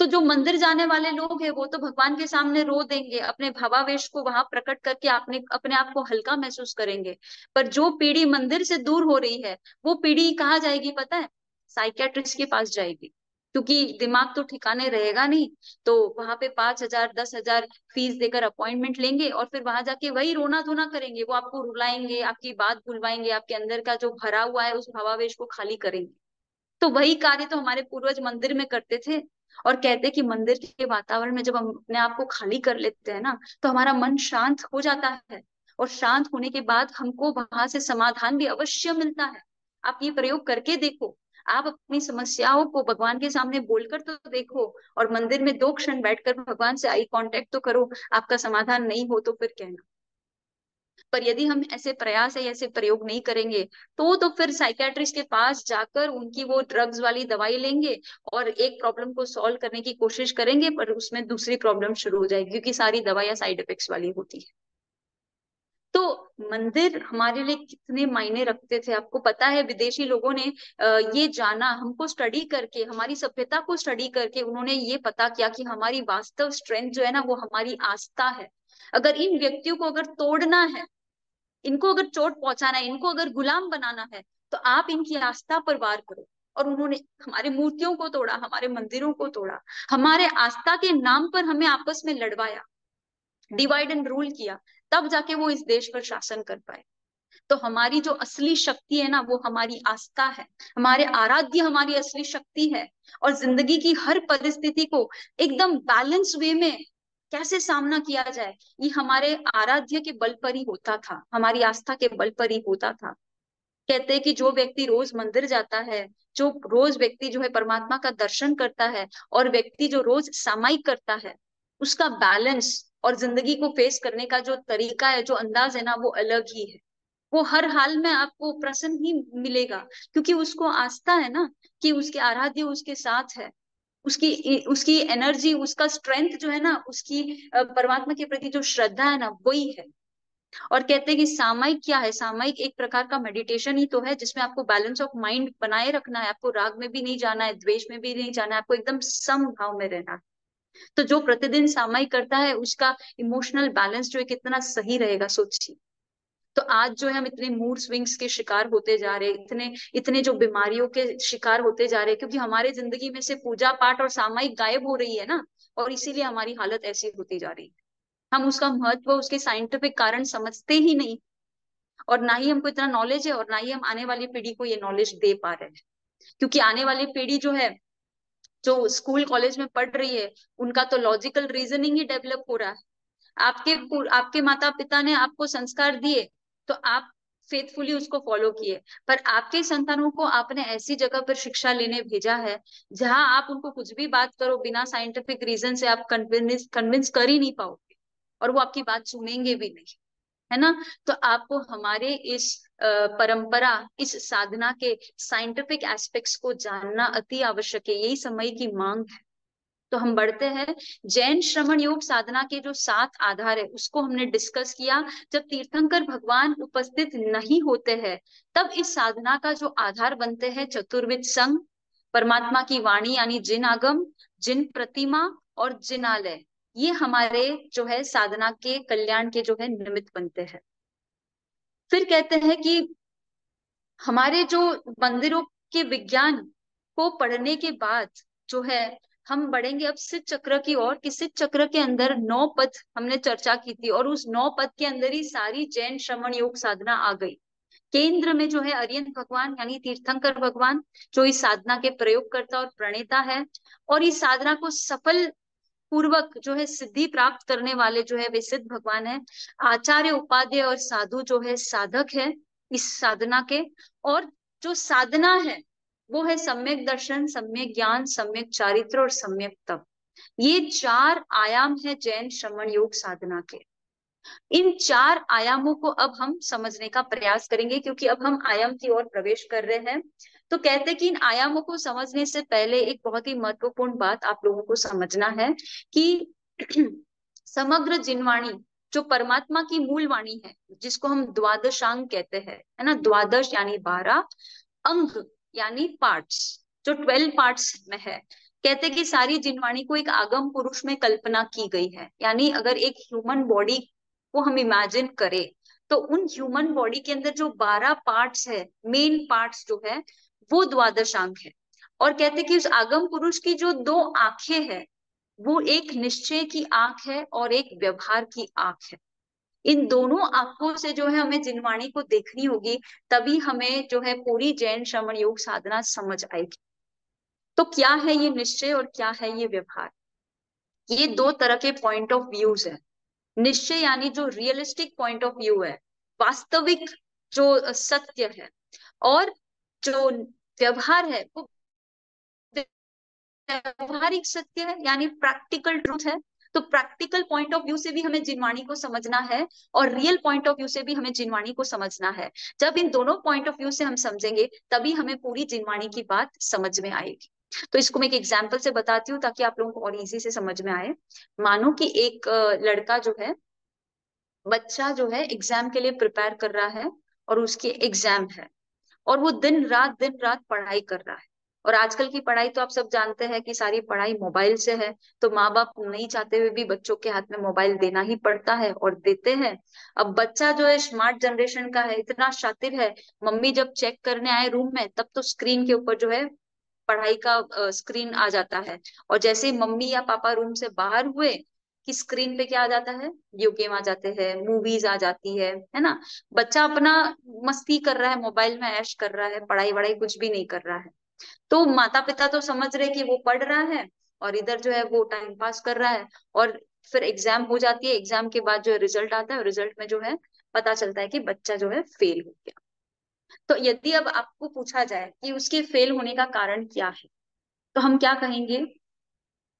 तो जो मंदिर जाने वाले लोग हैं, वो तो भगवान के सामने रो देंगे, अपने भावावेश को वहाँ प्रकट करके आपने, अपने आप को हल्का महसूस करेंगे। पर जो पीढ़ी मंदिर से दूर हो रही है, वो पीढ़ी कहा जाएगी पता है? साइकेट्रिस्ट के पास जाएगी, क्योंकि दिमाग तो ठिकाने रहेगा नहीं तो वहाँ पे पाँच हज़ार, दस हज़ार फ़ीस देकर अपॉइंटमेंट लेंगे और फिर वहाँ जाके वही रोना धोना करेंगे, वो आपको रुलाएँगे, आपकी बात भुलवाएँगे, आपके अंदर का जो भरा हुआ है, उस भावावेश को खाली करेंगे। तो वही कार्य तो हमारे पूर्वज मंदिर में करते थे और कहते हैं कि मंदिर के वातावरण में जब हम अपने आप को खाली कर लेते हैं ना तो हमारा मन शांत हो जाता है। और शांत होने के बाद हमको वहाँ से समाधान भी अवश्य मिलता है। आप ये प्रयोग करके देखो। आप अपनी समस्याओं को भगवान के सामने बोलकर तो देखो और मंदिर में दो क्षण बैठकर भगवान से आई कांटेक्ट तो करो। आपका समाधान नहीं हो तो फिर कहना। पर यदि हम ऐसे प्रयास है ऐसे प्रयोग नहीं करेंगे तो तो फिर साइकेट्रिस्ट के पास जाकर उनकी वो ड्रग्स वाली दवाई लेंगे और एक प्रॉब्लम को सॉल्व करने की कोशिश करेंगे, पर उसमें दूसरी प्रॉब्लम शुरू हो जाएगी, क्योंकि सारी दवाइयाँ साइड इफेक्ट्स वाली होती है। तो मंदिर हमारे लिए कितने मायने रखते थे, आपको पता है, विदेशी लोगों ने ये जाना, हमको स्टडी करके, हमारी सभ्यता को स्टडी करके उन्होंने ये पता किया कि हमारी वास्तव स्ट्रेंथ जो है ना, वो हमारी आस्था है। अगर इन व्यक्तियों को अगर तोड़ना है इनको अगर चोट पहुंचाना है, इनको अगर गुलाम बनाना है तो आप इनकी आस्था पर वार करो। और उन्होंने हमारे मूर्तियों को तोड़ा, हमारे मंदिरों को तोड़ा, हमारे आस्था के नाम पर हमें आपस में लड़वाया डिवाइड एंड रूल किया, तब जाके वो इस देश पर शासन कर पाए। तो हमारी जो असली शक्ति है ना, वो हमारी आस्था है, हमारे आराध्य हमारी असली शक्ति है, और ज़िंदगी की हर परिस्थिति को एकदम बैलेंस वे में कैसे सामना किया जाए? ये हमारे आराध्य के बल पर ही होता था, हमारी आस्था के बल पर ही होता था। कहते हैं कि जो व्यक्ति रोज मंदिर जाता है, जो रोज व्यक्ति जो है परमात्मा का दर्शन करता है और व्यक्ति जो रोज सामायिक करता है, उसका बैलेंस और ज़िंदगी को फेस करने का जो तरीका है, जो अंदाज है ना, वो अलग ही है। वो हर हाल में आपको प्रसन्न ही मिलेगा, क्योंकि उसको आस्था है ना, कि उसके आराध्य उसके साथ है। उसकी उसकी एनर्जी उसका स्ट्रेंथ जो है ना, उसकी परमात्मा के प्रति जो श्रद्धा है ना, वही है। और कहते हैं कि सामायिक क्या है? सामायिक एक प्रकार का मेडिटेशन ही तो है, जिसमें आपको बैलेंस ऑफ़ माइंड बनाए रखना है। आपको राग में भी नहीं जाना है, द्वेष में भी नहीं जाना है, आपको एकदम सम भाव में रहना है। तो जो प्रतिदिन सामायिक करता है, उसका इमोशनल बैलेंस जो है कितना सही रहेगा, सोचिए। तो आज जो है हम इतने मूड स्विंग्स के शिकार होते जा रहे हैं, इतने इतने जो बीमारियों के शिकार होते जा रहे हैं, क्योंकि हमारे ज़िंदगी में से पूजा पाठ और सामायिक गायब हो रही है ना, और इसीलिए हमारी हालत ऐसी होती जा रही है। हम उसका महत्व उसके साइंटिफिक कारण समझते ही नहीं, और ना ही हमको इतना नॉलेज है और ना ही हम आने वाली पीढ़ी को ये नॉलेज दे पा रहे हैं। क्योंकि आने वाली पीढ़ी जो है, जो स्कूल कॉलेज में पढ़ रही है, उनका तो लॉजिकल रीजनिंग ही डेवलप हो रहा है। आपके आपके माता पिता ने आपको संस्कार दिए तो आप फेथफुली उसको फॉलो किए। पर आपके संतानों को आपने ऐसी जगह पर शिक्षा लेने भेजा है, जहाँ आप उनको कुछ भी बात करो, बिना साइंटिफिक रीजन से आप कन्विंस कन्विंस कर ही नहीं पाओगे और वो आपकी बात सुनेंगे भी नहीं, है ना? तो आपको हमारे इस परंपरा, इस साधना के साइंटिफिक एस्पेक्ट्स को जानना अति आवश्यक है। यही समय की मांग है। तो हम बढ़ते हैं। जैन श्रवण योग साधना के जो सात आधार है, उसको हमने डिस्कस किया। जब तीर्थंकर भगवान उपस्थित नहीं होते हैं, तब इस साधना का जो आधार बनते हैं चतुर्विद संघ, परमात्मा की वाणी यानी जिन आगम, जिन प्रतिमा और जिनालय। ये हमारे जो है साधना के कल्याण के जो है निमित्त बनते हैं। फिर कहते हैं कि हमारे जो मंदिरों के विज्ञान को पढ़ने के बाद जो है हम बढ़ेंगे अब सिद्ध चक्र की ओर कि सिद्ध चक्र के अंदर नौ पद हमने चर्चा की थी और उस नौ पद के अंदर ही सारी जैन श्रवण योग साधना आ गई। केंद्र में जो है अरियंत भगवान यानी तीर्थंकर भगवान, जो इस साधना के प्रयोग करता और प्रणेता है और इस साधना को सफल पूर्वक जो है सिद्धि प्राप्त करने वाले जो है वे सिद्ध भगवान है। आचार्य उपाध्याय और साधु जो है साधक है इस साधना के और जो साधना है वो है सम्यक दर्शन, सम्यक ज्ञान, सम्यक चारित्र और सम्यक तप। ये चार आयाम है जैन श्रवण योग साधना के। इन चार आयामों को अब हम समझने का प्रयास करेंगे क्योंकि अब हम आयाम की ओर प्रवेश कर रहे हैं। तो कहते हैं कि इन आयामों को समझने से पहले एक बहुत ही महत्वपूर्ण बात आप लोगों को समझना है कि समग्र जिनवाणी, जो परमात्मा की मूल वाणी है, जिसको हम द्वादशांग कहते हैं, है ना? द्वादश यानी बारह अंग यानी पार्ट्स जो ट्वेल्व पार्ट्स में है। कहते कि सारी जिनवाणी को एक आगम पुरुष में कल्पना की गई है। यानी अगर एक ह्यूमन बॉडी को हम इमेजिन करें तो उन ह्यूमन बॉडी के अंदर जो बारह पार्ट्स है मेन पार्ट्स जो है, वो द्वादशांग है। और कहते कि उस आगम पुरुष की जो दो आँखें है, वो एक निश्चय की आँख है और एक व्यवहार की आँख है। इन दोनों आँखों से जो है हमें जिनवाणी को देखनी होगी तभी हमें जो है पूरी जैन श्रवण योग साधना समझ आएगी। तो क्या है ये निश्चय और क्या है ये व्यवहार? ये दो तरह के पॉइंट ऑफ़ व्यूज़ है। निश्चय यानी जो रियलिस्टिक पॉइंट ऑफ़ व्यू है वास्तविक जो सत्य है और जो व्यवहार है वो व्यवहारिक सत्य है यानी प्रैक्टिकल ट्रूथ है। तो प्रैक्टिकल पॉइंट ऑफ़ व्यू से भी हमें जिनवाणी को समझना है और रियल पॉइंट ऑफ़ व्यू से भी हमें जिनवाणी को समझना है। जब इन दोनों पॉइंट ऑफ़ व्यू से हम समझेंगे, तभी हमें पूरी जिनवाणी की बात समझ में आएगी। तो इसको मैं एक एग्ज़ाम्पल से बताती हूँ ताकि आप लोगों को और इजी से समझ में आए। मानो कि एक लड़का जो है, बच्चा जो है एग्ज़ाम के लिए प्रिपेयर कर रहा है और उसकी एग्ज़ाम है और वो दिन रात दिन रात पढ़ाई कर रहा है। और आजकल की पढ़ाई तो आप सब जानते हैं कि सारी पढ़ाई मोबाइल से है तो माँ बाप नहीं चाहते हुए भी बच्चों के हाथ में मोबाइल देना ही पड़ता है और देते हैं। अब बच्चा जो है स्मार्ट जनरेशन का है, इतना शातिर है, मम्मी जब चेक करने आए रूम में, तब तो स्क्रीन के ऊपर जो है पढ़ाई का स्क्रीन आ जाता है। और जैसे ही मम्मी या पापा रूम से बाहर हुए कि स्क्रीन पे क्या आ जाता है? वीडियो गेम आ जाते हैं मूवीज़ आ जाती है है ना? बच्चा अपना मस्ती कर रहा है, मोबाइल में ऐश कर रहा है पढ़ाई वढ़ाई कुछ भी नहीं कर रहा है। तो माता पिता तो समझ रहे कि वो पढ़ रहा है और इधर जो है वो टाइम पास कर रहा है और फिर एग्ज़ाम हो जाती है एग्ज़ाम के बाद जो रिज़ल्ट आता है रिज़ल्ट में जो है पता चलता है कि बच्चा जो है फेल हो गया। तो यदि अब आपको पूछा जाए कि उसके फेल होने का कारण क्या है तो हम क्या कहेंगे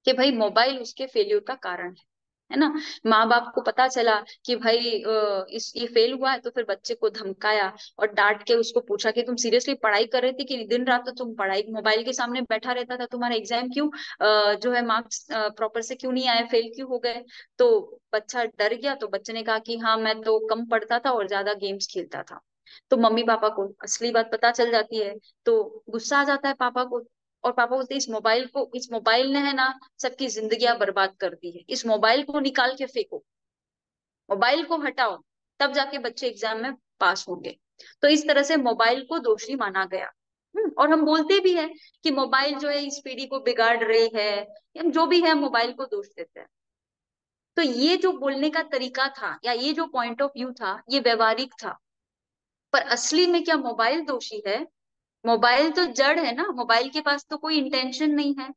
कि भाई मोबाइल उसके फेल्यूर का कारण है। है ना? माँ बाप को पता चला कि भाई इस, ये फेल हुआ है तो फिर बच्चे को धमकाया और डांट के उसको पूछा कि तुम सीरियसली पढ़ाई कर रहे थे कि दिन रात तो तुम पढ़ाई, मोबाइल के सामने बैठा रहता था तुम्हारा एग्ज़ाम क्यों? जो है मार्क्स प्रॉपर से क्यों नहीं आए? फेल क्यों हो गए? तो बच्चा डर गया तो बच्चे ने कहा कि हाँ मैं तो कम पढ़ता था और ज़्यादा गेम्स खेलता था। तो मम्मी पापा को असली बात पता चल जाती है तो गुस्सा आ जाता है पापा को। और पापा बोलते इस मोबाइल को इस मोबाइल ने है ना सबकी जिंदगियाँ बर्बाद कर दी है। इस मोबाइल को निकाल के फेंको। मोबाइल को हटाओ तब जाके बच्चे एग्ज़ाम में पास होंगे। तो इस तरह से मोबाइल को दोषी माना गया। हम्म, और हम बोलते भी हैं कि मोबाइल जो है इस पीढ़ी को बिगाड़ रही है जो भी है मोबाइल को दोष देते हैं। तो ये जो बोलने का तरीका था या ये जो पॉइंट ऑफ़ व्यू था ये व्यवहारिक था। पर असली में क्या मोबाइल दोषी है? मोबाइल तो जड़ है ना, मोबाइल के पास तो कोई इंटेंशन नहीं है।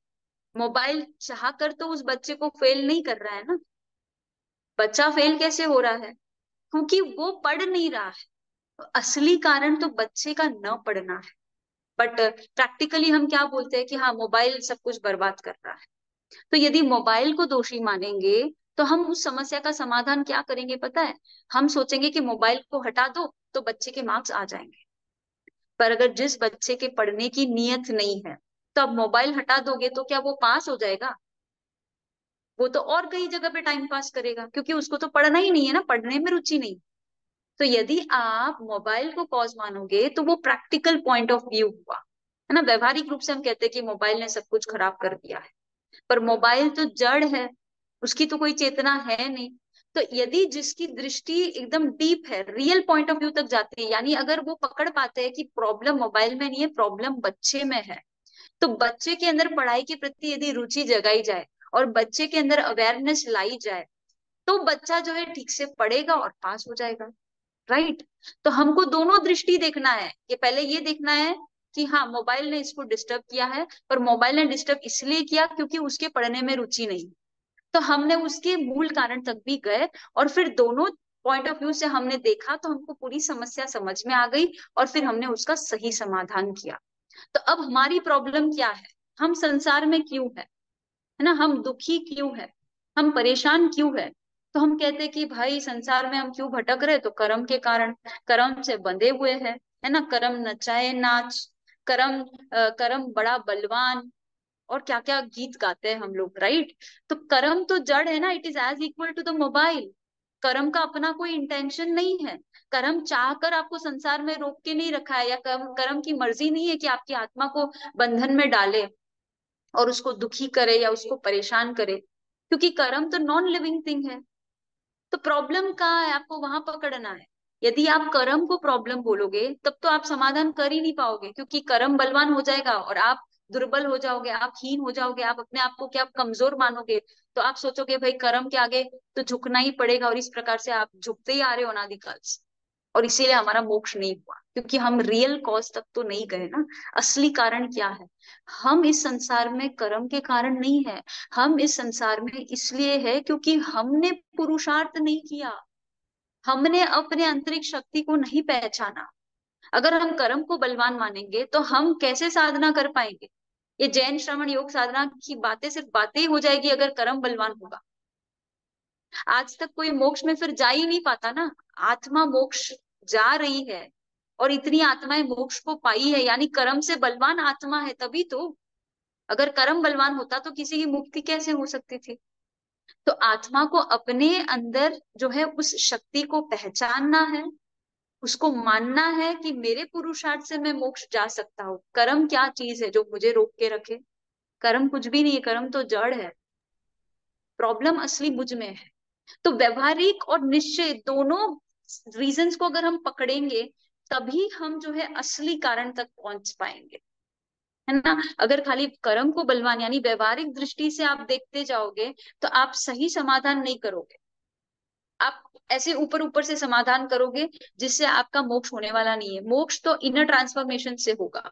मोबाइल चाह कर तो उस बच्चे को फेल नहीं कर रहा है ना। बच्चा फेल कैसे हो रहा है? क्योंकि वो पढ़ नहीं रहा है। तो असली कारण तो बच्चे का न पढ़ना है। बट प्रैक्टिकली हम क्या बोलते हैं कि हाँ मोबाइल सब कुछ बर्बाद कर रहा है। तो यदि मोबाइल को दोषी मानेंगे तो हम उस समस्या का समाधान क्या करेंगे पता है? हम सोचेंगे कि मोबाइल को हटा दो तो बच्चे के मार्क्स आ जाएँगे। पर अगर जिस बच्चे के पढ़ने की नीयत नहीं है तो अब मोबाइल हटा दोगे तो क्या वो पास हो जाएगा? वो तो और कई जगह पे टाइम पास करेगा, क्योंकि उसको तो पढ़ना ही नहीं है ना, पढ़ने में रुचि नहीं। तो यदि आप मोबाइल को कॉज मानोगे तो वो प्रैक्टिकल पॉइंट ऑफ़ व्यू हुआ, है ना? व्यवहारिक रूप से हम कहते हैं कि मोबाइल ने सब कुछ खराब कर दिया है। पर मोबाइल तो जड़ है, उसकी तो कोई चेतना है नहीं। तो यदि जिसकी दृष्टि एकदम डीप है रियल पॉइंट ऑफ़ व्यू तक जाती है, यानी अगर वो पकड़ पाते हैं कि प्रॉब्लम मोबाइल में नहीं है प्रॉब्लम बच्चे में है तो बच्चे के अंदर पढ़ाई के प्रति यदि रुचि जगाई जाए और बच्चे के अंदर अवेयरनेस लाई जाए तो बच्चा जो है ठीक से पढ़ेगा और पास हो जाएगा राइट तो हमको दोनों दृष्टि देखना है। कि पहले ये देखना है कि हाँ मोबाइल ने इसको डिस्टर्ब किया है, पर मोबाइल ने डिस्टर्ब इसलिए किया क्योंकि उसके पढ़ने में रुचि नहीं। तो हमने उसके मूल कारण तक भी गए और फिर दोनों पॉइंट ऑफ़ व्यू से हमने देखा तो हमको पूरी समस्या समझ में आ गई और फिर हमने उसका सही समाधान किया। तो अब हमारी प्रॉब्लम क्या है? हम संसार में क्यों है? है ना? हम दुखी क्यों है? हम परेशान क्यों है? तो हम कहते कि भाई, संसार में हम क्यों भटक रहे तो कर्म के कारण। कर्म से बंधे हुए हैं, है ना? कर्म नचाए नाच, कर्म कर्म बड़ा बलवान और क्या क्या गीत गाते हैं हम लोग राइट तो कर्म तो जड़ है ना it is as equal to the mobile कर्म का अपना कोई इंटेंशन नहीं है। कर्म चाह कर आपको संसार में रोक के नहीं रखा है या कर्म कर्म की मर्ज़ी नहीं है कि आपकी आत्मा को बंधन में डाले और उसको दुखी करे या उसको परेशान करे, क्योंकि कर्म तो नॉन लिविंग थिंग है। तो प्रॉब्लम कहाँ है? आपको वहाँ पकड़ना है। यदि आप कर्म को प्रॉब्लम बोलोगे, तब तो आप समाधान कर ही नहीं पाओगे, क्योंकि कर्म बलवान हो जाएगा और आप दुर्बल हो जाओगे, आप हीन हो जाओगे, आप अपने आप को क्या कमज़ोर मानोगे तो आप सोचोगे, भाई, कर्म के आगे तो झुकना ही पड़ेगा और इस प्रकार से आप झुकते ही आ रहे हो अनादिकाल से। और इसीलिए हमारा मोक्ष नहीं हुआ, क्योंकि हम रियल कॉज तक तो नहीं गए ना। असली कारण क्या है? हम इस संसार में कर्म के कारण नहीं है। हम इस संसार में इसलिए है क्योंकि हमने पुरुषार्थ नहीं किया। हमने अपने आंतरिक शक्ति को नहीं पहचाना। अगर हम कर्म को बलवान मानेंगे तो हम कैसे साधना कर पाएँगे? ये जैन श्रवण योग साधना की बातें सिर्फ़ बातें ही हो जाएगी अगर कर्म बलवान होगा। आज तक कोई मोक्ष में फिर जा ही नहीं पाता ना। आत्मा मोक्ष जा रही है और इतनी आत्माएँ मोक्ष को पाई है, यानी कर्म से बलवान आत्मा है तभी तो। अगर कर्म बलवान होता तो किसी की मुक्ति कैसे हो सकती थी? तो आत्मा को अपने अंदर जो है उस शक्ति को पहचानना है उसको मानना है कि मेरे पुरुषार्थ से मैं मोक्ष जा सकता हूँ। कर्म क्या चीज़ है जो मुझे रोक के रखे? कर्म कुछ भी नहीं है, कर्म तो जड़ है। प्रॉब्लम असली मुझमें है। तो व्यवहारिक और निश्चय दोनों रीजंस को अगर हम पकड़ेंगे, तभी हम जो है असली कारण तक पहुँच पाएँगे। है ना? अगर खाली कर्म को बलवान, यानी व्यवहारिक दृष्टि से आप देखते जाओगे तो आप सही समाधान नहीं करोगे। ऐसे ऊपर ऊपर से समाधान करोगे, जिससे आपका मोक्ष होने वाला नहीं है। मोक्ष तो इनर ट्रांसफॉर्मेशन से होगा।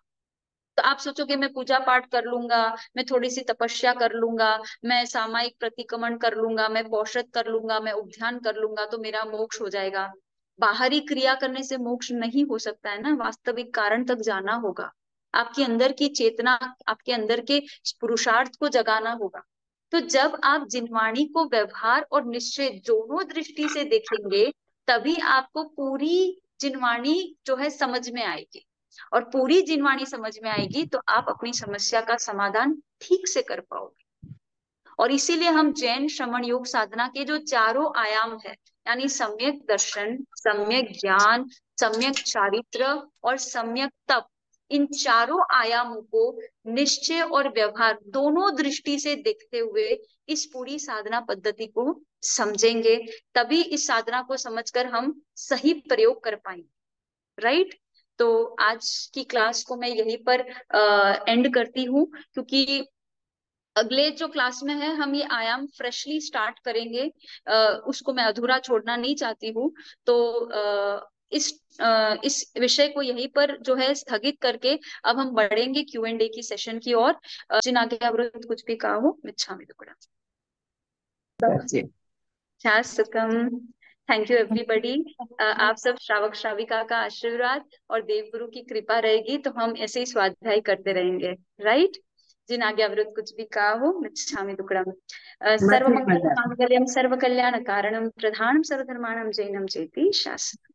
तो आप सोचोगे, मैं पूजा पाठ कर लूँगा, मैं थोड़ी सी तपस्या कर लूँगा, मैं सामायिक प्रतिक्रमण कर लूँगा, मैं पौषद कर लूँगा, मैं उपध्यान कर लूँगा तो मेरा मोक्ष हो जाएगा। बाहरी क्रिया करने से मोक्ष नहीं हो सकता है ना? वास्तविक कारण तक जाना होगा। आपके अंदर की चेतना, आपके अंदर के पुरुषार्थ को जगाना होगा। तो जब आप जिनवाणी को व्यवहार और निश्चय दोनों दृष्टि से देखेंगे, तभी आपको पूरी जिनवाणी जो है समझ में आएगी। और पूरी जिनवाणी समझ में आएगी तो आप अपनी समस्या का समाधान ठीक से कर पाओगे। और इसीलिए हम जैन श्रमण योग साधना के जो चारों आयाम है, यानी सम्यक दर्शन, सम्यक ज्ञान, सम्यक चारित्र और सम्यक तप इन चारों आयामों को निश्चय और व्यवहार दोनों दृष्टि से देखते हुए इस पूरी साधना पद्धति को समझेंगे तभी इस साधना को समझकर हम सही प्रयोग कर पाएँगे। राइट तो आज की क्लास को मैं यहीं पर आ, एंड करती हूँ क्योंकि अगले जो क्लास में है हम ये आयाम फ्रेशली स्टार्ट करेंगे। आ, उसको मैं अधूरा छोड़ना नहीं चाहती हूँ। तो आ, इस इस विषय को यहीं पर जो है स्थगित करके अब हम बढ़ेंगे क्यू एंड ए की सेशन की ओर। जिन आगे अवरुद्ध कुछ भी कहा हो मिच्छा में टुकड़ा सुखम थैंक यू एवरीबडी आप सब श्रावक श्राविका का आशीर्वाद और देवगुरु की कृपा रहेगी तो हम ऐसे ही स्वाध्याय करते रहेंगे। राइट जिन आगे अवरुद्ध कुछ भी कहा हो मिच्छा मिच्छामि दुक्कडम सर्वमंगल मांगल्यम सर्व कल्याण कारणम प्रधानम सर्वधर्माणम जैनम चेती शासन